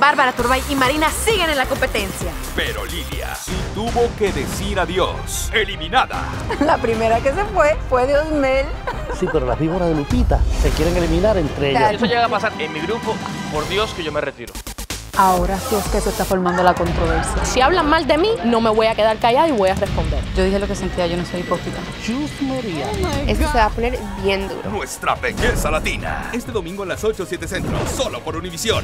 Bárbara Turbay y Marina siguen en la competencia. Pero Lilia sí tuvo que decir adiós. Eliminada. La primera que se fue fue Diosmel. Sí, pero las víboras de Lupita se quieren eliminar entre ellas. Eso llega a pasar en mi grupo, por Dios que yo me retiro. Ahora sí es que se está formando la controversia. Si hablan mal de mí, no me voy a quedar callada y voy a responder. Yo dije lo que sentía, yo no soy hipócrita. Chus María. Oh Esto se va a poner bien duro. Nuestra belleza latina. Este domingo a las 8, 7 centros. Solo por Univisión.